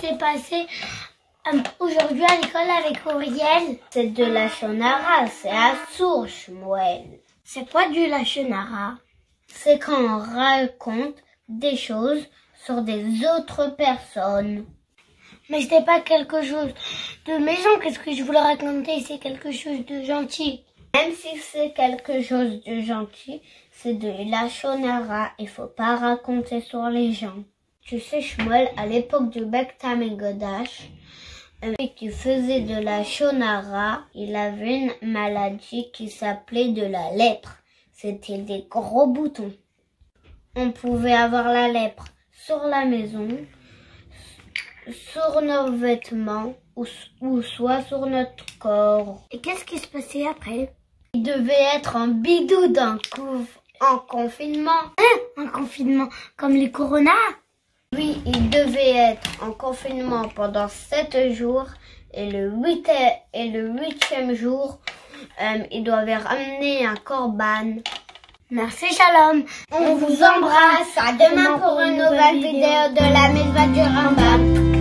s'est passé euh, aujourd'hui à l'école avec Auriel C'est de la chonara, c'est à source, Moël. C'est quoi du lachonara C'est quand on raconte des choses sur des autres personnes. Mais c'était pas quelque chose de méchant, qu'est-ce que je voulais raconter? C'est quelque chose de gentil. Même si c'est quelque chose de gentil, c'est de la chonara. Il faut pas raconter sur les gens. Tu sais, Shmuel, à l'époque du Bektam et Godash, mec qui faisait de la shonara, il avait une maladie qui s'appelait de la lèpre. C'était des gros boutons. On pouvait avoir la lèpre sur la maison, sur nos vêtements ou, ou soit sur notre corps. Et qu'est-ce qui se passait après? Il devait être en bidou d'un coup en confinement. Hein? Un confinement comme les coronas? Oui, il devait être en confinement pendant sept jours et le et le huitième jour, euh, il devait ramener un corban. Merci Shalom. On vous embrasse. À demain pour une nouvelle vidéo de la Milva du Rambam.